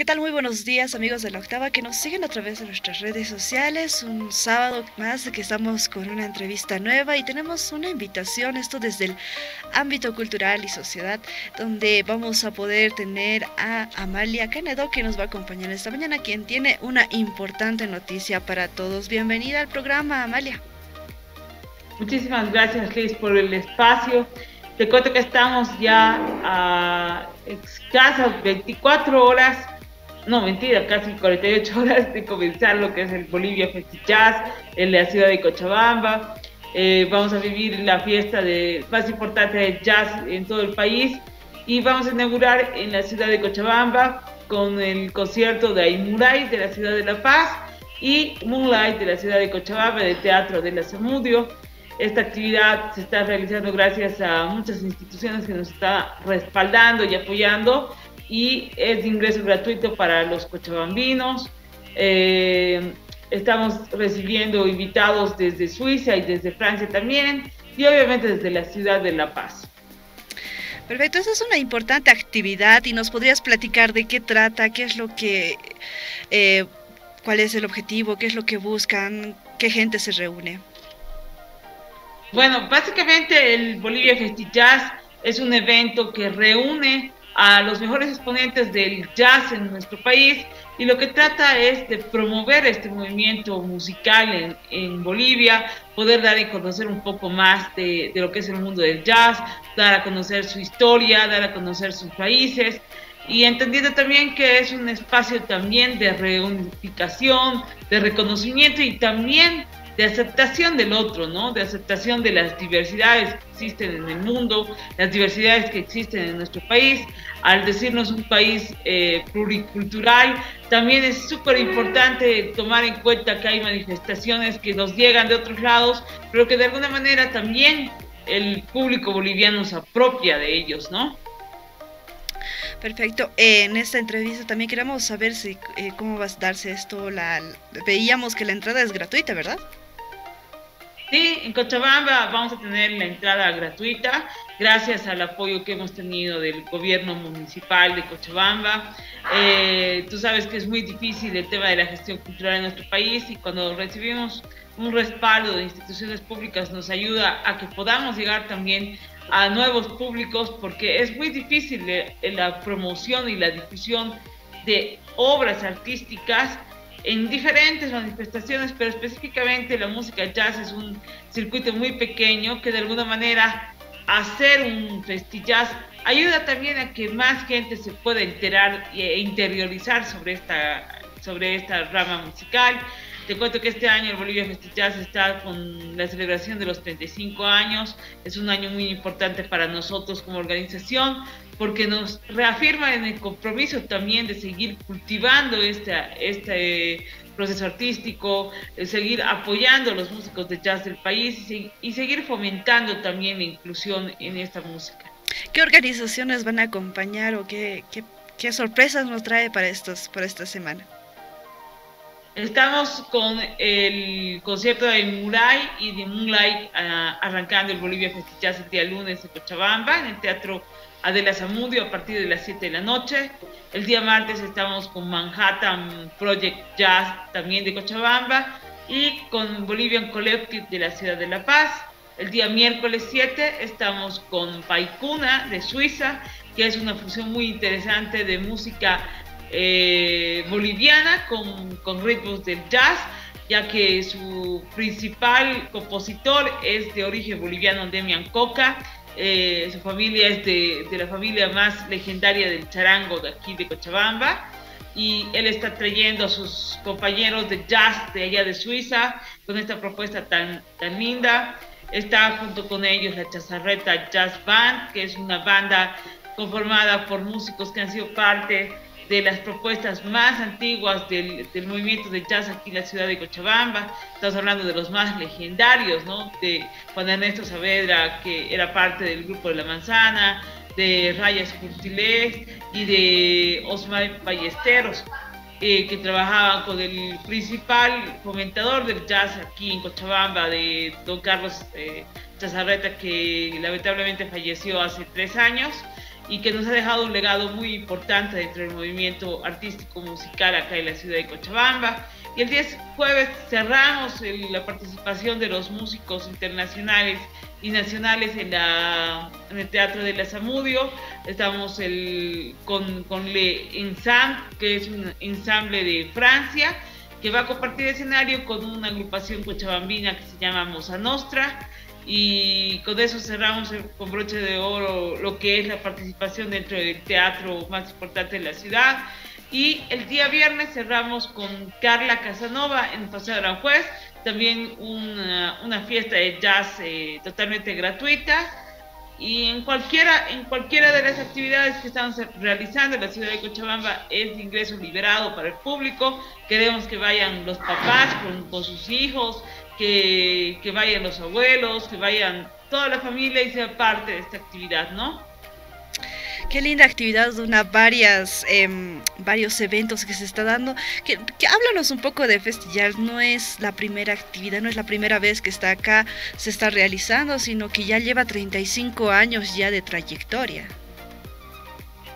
¿Qué tal? Muy buenos días amigos de la octava que nos siguen a través de nuestras redes sociales. Un sábado más que estamos con una entrevista nueva y tenemos una invitación, esto desde el ámbito cultural y sociedad, donde vamos a poder tener a Amalia Canedo que nos va a acompañar esta mañana, quien tiene una importante noticia para todos. Bienvenida al programa, Amalia. Muchísimas gracias, Liz, por el espacio. Te cuento que estamos ya a escasas 24 horas no mentira, casi 48 horas de comenzar lo que es el Bolivia Jazz en la ciudad de Cochabamba. Eh, vamos a vivir la fiesta de, más importante de jazz en todo el país y vamos a inaugurar en la ciudad de Cochabamba con el concierto de Aimuray de la ciudad de La Paz y Moonlight de la ciudad de Cochabamba del Teatro de la. Esta actividad se está realizando gracias a muchas instituciones que nos están respaldando y apoyando y es de ingreso gratuito para los cochabambinos. Eh, estamos recibiendo invitados desde Suiza y desde Francia también y obviamente desde la ciudad de La Paz. Perfecto, esa es una importante actividad y nos podrías platicar de qué trata, qué es lo que, eh, cuál es el objetivo, qué es lo que buscan, qué gente se reúne. Bueno, básicamente el Bolivia Festi Jazz es un evento que reúne a los mejores exponentes del jazz en nuestro país y lo que trata es de promover este movimiento musical en, en Bolivia, poder dar a conocer un poco más de, de, lo que es el mundo del jazz, dar a conocer su historia, dar a conocer sus raíces y entendiendo también que es un espacio también de reunificación, de reconocimiento y también de aceptación del otro, ¿no? De aceptación de las diversidades que existen en el mundo, las diversidades que existen en nuestro país. Al decirnos un país eh, pluricultural, también es súper importante tomar en cuenta que hay manifestaciones que nos llegan de otros lados, pero que de alguna manera también el público boliviano se apropia de ellos, ¿no? Perfecto. Eh, en esta entrevista también queremos saber si eh, cómo va a darse esto. La, veíamos que la entrada es gratuita, ¿verdad? Sí, en Cochabamba vamos a tener la entrada gratuita gracias al apoyo que hemos tenido del gobierno municipal de Cochabamba. Eh, tú sabes que es muy difícil el tema de la gestión cultural en nuestro país y cuando recibimos un respaldo de instituciones públicas nos ayuda a que podamos llegar también a nuevos públicos porque es muy difícil la promoción y la difusión de obras artísticas en diferentes manifestaciones, pero específicamente la música jazz es un circuito muy pequeño que de alguna manera hacer un festillas ayuda también a que más gente se pueda enterar e interiorizar sobre esta, sobre esta rama musical. Te cuento que este año el Bolivia Festillas está con la celebración de los 35 años. Es un año muy importante para nosotros como organización porque nos reafirma en el compromiso también de seguir cultivando este proceso artístico, seguir apoyando a los músicos de jazz del país y, seguir fomentando también la inclusión en esta música. ¿Qué organizaciones van a acompañar o qué, qué, sorpresas nos trae para, estos, para esta semana? Estamos con el concierto de Muray y de Moonlight uh, arrancando el Bolivia Festival el día lunes en Cochabamba, en el Teatro Adela Zamudio a partir de las 7 de la noche. El día martes estamos con Manhattan Project Jazz también de Cochabamba y con Bolivian Collective de la ciudad de La Paz. El día miércoles 7 estamos con Paikuna de Suiza, que es una fusión muy interesante de música eh, boliviana con, con ritmos del jazz ya que su principal compositor es de origen boliviano, Demian Coca, eh, su familia es de, de, la familia más legendaria del charango de aquí de Cochabamba y él está trayendo a sus compañeros de jazz de allá de Suiza con esta propuesta tan, tan linda. Está junto con ellos la Chazarreta Jazz Band, que es una banda conformada por músicos que han sido parte de las propuestas más antiguas del, del, movimiento de jazz aquí en la ciudad de Cochabamba. Estamos hablando de los más legendarios, ¿no? De Juan Ernesto Saavedra, que era parte del grupo de La Manzana, de Rayas Curtilés y de Osmar Ballesteros, eh, que trabajaban con el principal fomentador del jazz aquí en Cochabamba, de don Carlos eh, Chazarreta, que lamentablemente falleció hace tres años y que nos ha dejado un legado muy importante dentro del movimiento artístico musical acá en la ciudad de Cochabamba. Y el 10 jueves cerramos la participación de los músicos internacionales y nacionales en, la, en el Teatro de la Zamudio. Estamos el, con, con Le Ensemble, que es un ensamble de Francia, que va a compartir escenario con una agrupación cochabambina que se llama Moza Nostra y con eso cerramos con broche de oro lo que es la participación dentro del teatro más importante de la ciudad. Y el día viernes cerramos con Carla Casanova en Paseo de Aranjuez, también una, una, fiesta de jazz eh, totalmente gratuita. Y en cualquiera, en cualquiera de las actividades que estamos realizando en la ciudad de Cochabamba es ingreso liberado para el público. Queremos que vayan los papás con, con sus hijos, que, vayan los abuelos, que vayan toda la familia y sea parte de esta actividad, ¿no? Qué linda actividad, una varias, em, varios eventos que se está dando. Que, háblanos un poco de Festival. No es la primera actividad, no es la primera vez que está acá, se está realizando, sino que ya lleva 35 años ya de trayectoria.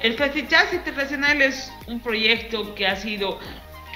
El Festival Internacional es un proyecto que ha sido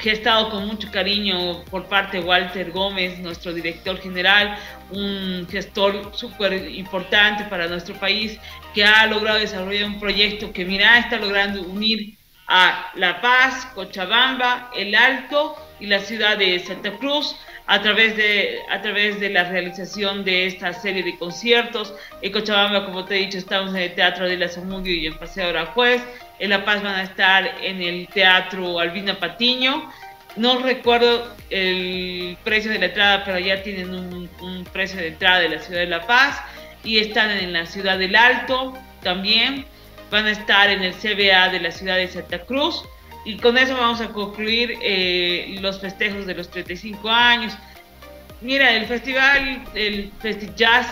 gestado con mucho cariño por parte de Walter Gómez, nuestro director general, un gestor súper importante para nuestro país, que ha logrado desarrollar un proyecto que, mira, está logrando unir a La Paz, Cochabamba, El Alto y la ciudad de Santa Cruz a través de, a través de la realización de esta serie de conciertos. En Cochabamba, como te he dicho, estamos en el Teatro de la Zamudio y en Paseo Arajuez. En La Paz van a estar en el Teatro Albina Patiño. No recuerdo el precio de la entrada, pero ya tienen un, precio de entrada de la ciudad de La Paz. Y están en la ciudad del Alto también. Van a estar en el CBA de la ciudad de Santa Cruz y con eso vamos a concluir eh, los festejos de los 35 años. Mira, el festival, el Festi Jazz,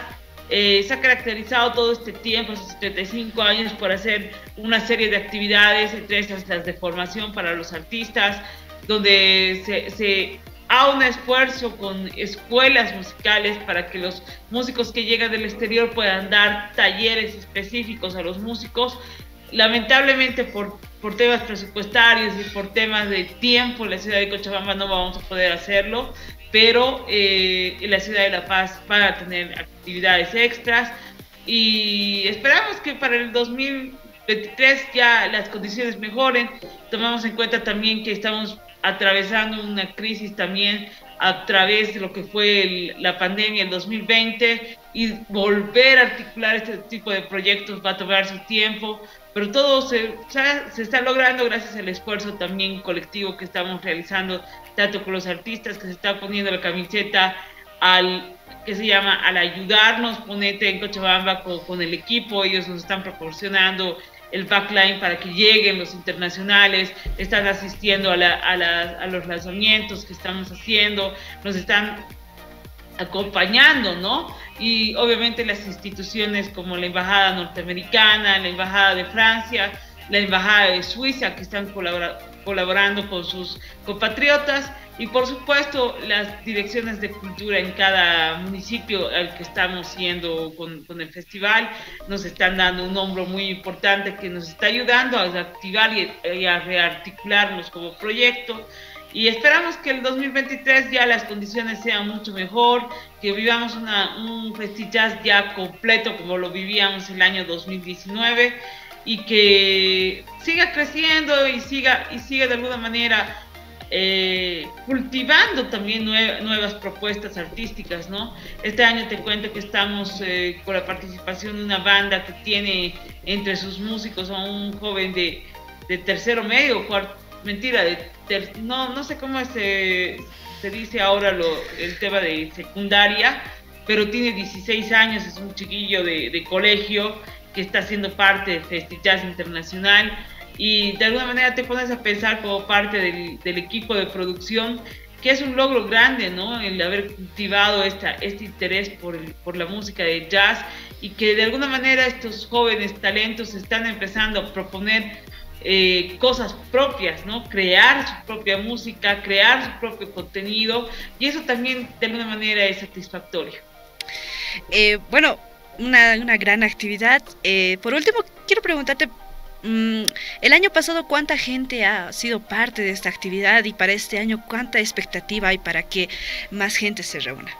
eh, se ha caracterizado todo este tiempo, esos 35 años, por hacer una serie de actividades, entre estas las de formación para los artistas, donde se, se un esfuerzo con escuelas musicales para que los músicos que llegan del exterior puedan dar talleres específicos a los músicos. Lamentablemente por por temas presupuestarios y por temas de tiempo en la ciudad de Cochabamba no vamos a poder hacerlo, pero eh, en la ciudad de La Paz van a tener actividades extras y esperamos que para el 2023 ya las condiciones mejoren. Tomamos en cuenta también que estamos atravesando una crisis también a través de lo que fue la pandemia en 2020 y volver a articular este tipo de proyectos va a tomar su tiempo, pero todo se, se está logrando gracias al esfuerzo también colectivo que estamos realizando, tanto con los artistas que se están poniendo la camiseta al que se llama al ayudarnos, ponete en Cochabamba con, con el equipo, ellos nos están proporcionando el backline para que lleguen los internacionales, están asistiendo a, a, a, los lanzamientos que estamos haciendo, nos están acompañando, ¿no? Y obviamente las instituciones como la Embajada Norteamericana, la Embajada de Francia, la Embajada de Suiza, que están colaborando con sus compatriotas, y por supuesto las direcciones de cultura en cada municipio al que estamos yendo con, con el festival, nos están dando un hombro muy importante que nos está ayudando a activar y, y a rearticularnos como proyecto y esperamos que el 2023 ya las condiciones sean mucho mejor, que vivamos una, un festival ya completo como lo vivíamos el año 2019 y que siga creciendo y siga, y siga de alguna manera eh, cultivando también nuevas propuestas artísticas, ¿no? Este año te cuento que estamos eh, con la participación de una banda que tiene entre sus músicos a un joven de, de tercero medio, cuarto, mentira, no, no sé cómo se, se dice ahora lo, el tema de secundaria, pero tiene 16 años, es un chiquillo de, de colegio que está siendo parte de Festival Internacional y de alguna manera te pones a pensar como parte del, del, equipo de producción que es un logro grande, ¿no? El haber cultivado esta, este interés por, por la música de jazz y que de alguna manera estos jóvenes talentos están empezando a proponer eh, cosas propias, ¿no? Crear su propia música, crear su propio contenido y eso también de alguna manera es satisfactorio. Eh, bueno, una, una gran actividad. Eh, por último, quiero preguntarte, mm, el año pasado, ¿cuánta gente ha sido parte de esta actividad y para este año, cuánta expectativa hay para que más gente se reúna?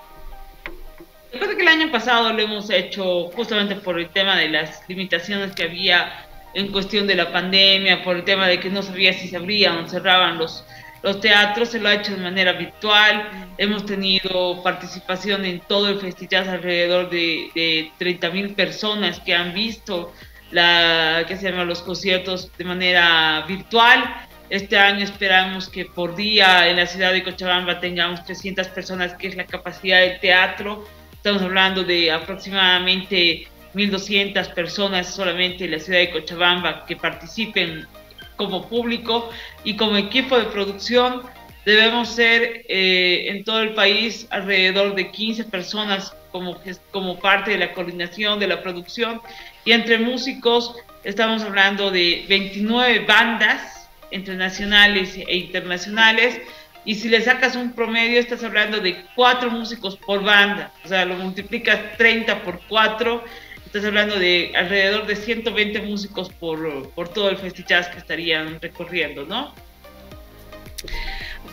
Recuerdo que el año pasado lo hemos hecho justamente por el tema de las limitaciones que había en cuestión de la pandemia, por el tema de que no sabía si se abrían o cerraban los, los teatros, se lo ha hecho de manera virtual. Hemos tenido participación en todo el festival, alrededor de, de 30 mil personas que han visto la, se llama, los conciertos de manera virtual. Este año esperamos que por día en la ciudad de Cochabamba tengamos 300 personas, que es la capacidad del teatro. Estamos hablando de aproximadamente 1.200 personas solamente en la ciudad de Cochabamba que participen como público y como equipo de producción debemos ser eh, en todo el país alrededor de 15 personas como, como parte de la coordinación de la producción. Y entre músicos estamos hablando de 29 bandas entre nacionales e internacionales. Y si le sacas un promedio estás hablando de 4 músicos por banda, o sea, lo multiplicas 30 por 4 Estás hablando de alrededor de 120 músicos por, por todo el festival que estarían recorriendo, ¿no?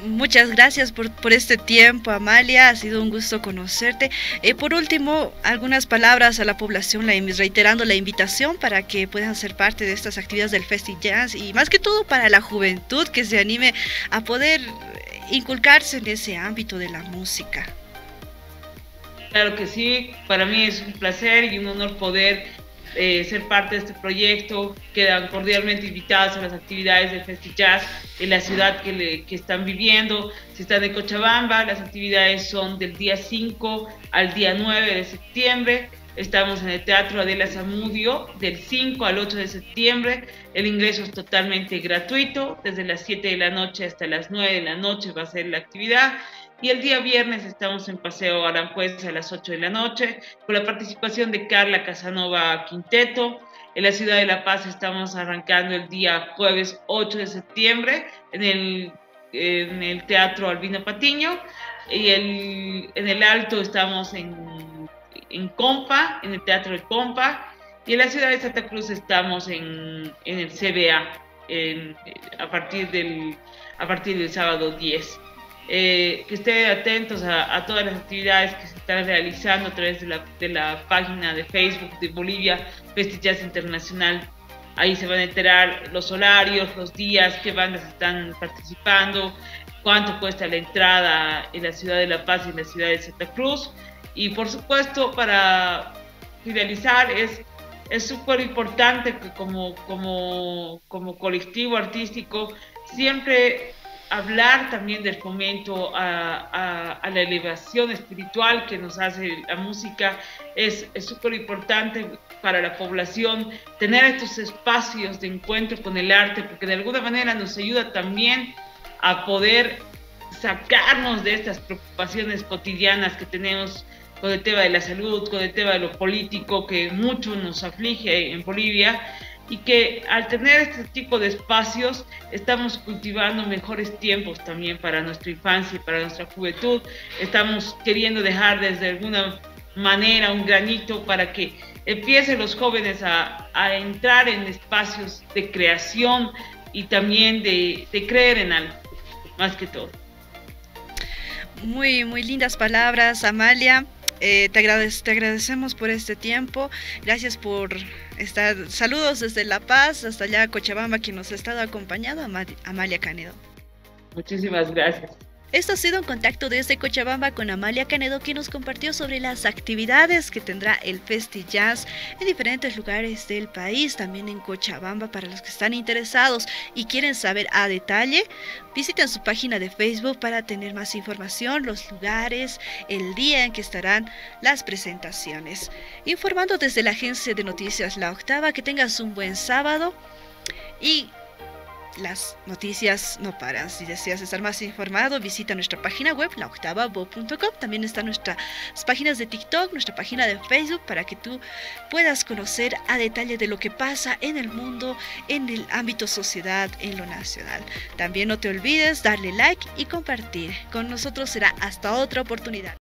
Muchas gracias por, por, este tiempo, Amalia. Ha sido un gusto conocerte. Eh, por último, algunas palabras a la población, la, reiterando la invitación para que puedan ser parte de estas actividades del Festi Jazz y más que todo para la juventud que se anime a poder inculcarse en ese ámbito de la música. Claro que sí, para mí es un placer y un honor poder eh, ser parte de este proyecto. Quedan cordialmente invitados a las actividades del Festi en la ciudad que, que están viviendo. Si están de Cochabamba, las actividades son del día 5 al día 9 de septiembre. Estamos en el Teatro Adela Zamudio del 5 al 8 de septiembre. El ingreso es totalmente gratuito. Desde las 7 de la noche hasta las 9 de la noche va a ser la actividad. Y el día viernes estamos en Paseo Aranjuez a las 8 de la noche con la participación de Carla Casanova Quinteto. En la ciudad de La Paz estamos arrancando el día jueves 8 de septiembre en el, en el Teatro Albino Patiño. Y el, en el Alto estamos en, en Compa, en el Teatro de Compa. Y en la ciudad de Santa Cruz estamos en, en el CBA a, partir del, a partir del sábado 10. Eh, que estén atentos a, todas las actividades que se están realizando a través de la, de la página de Facebook de Bolivia Festillas Internacional. Ahí se van a enterar los horarios, los días, qué bandas están participando, cuánto cuesta la entrada en la ciudad de La Paz y en la ciudad de Santa Cruz. Y por supuesto, para finalizar, es es súper importante que como, como, como colectivo artístico siempre hablar también del fomento a, la elevación espiritual que nos hace la música. Es súper importante para la población tener estos espacios de encuentro con el arte porque de alguna manera nos ayuda también a poder sacarnos de estas preocupaciones cotidianas que tenemos con el tema de la salud, con el tema de lo político que mucho nos aflige en Bolivia y que al tener este tipo de espacios estamos cultivando mejores tiempos también para nuestra infancia y para nuestra juventud. Estamos queriendo dejar desde alguna manera un granito para que empiecen los jóvenes a, a entrar en espacios de creación y también de, de creer en algo, más que todo. Muy, muy lindas palabras, Amalia. Eh, te, te agradecemos por este tiempo. Gracias por estar. Saludos desde La Paz hasta allá Cochabamba, quien nos ha estado acompañando, Amalia Canedo. Muchísimas gracias. Esto ha sido un contacto desde Cochabamba con Amalia Canedo, quien nos compartió sobre las actividades que tendrá el Festi Jazz en diferentes lugares del país, también en Cochabamba. Para los que están interesados y quieren saber a detalle, visiten su página de Facebook para tener más información, los lugares, el día en que estarán las presentaciones. Informando desde la agencia de noticias La Octava, que tengas un buen sábado y las noticias no paran. Si deseas estar más informado, visita nuestra página web, laoctavabo.com. También están nuestras páginas de TikTok, nuestra página de Facebook, para que tú puedas conocer a detalle de lo que pasa en el mundo, en el ámbito sociedad, en lo nacional. También no te olvides darle like y compartir. Con nosotros será hasta otra oportunidad.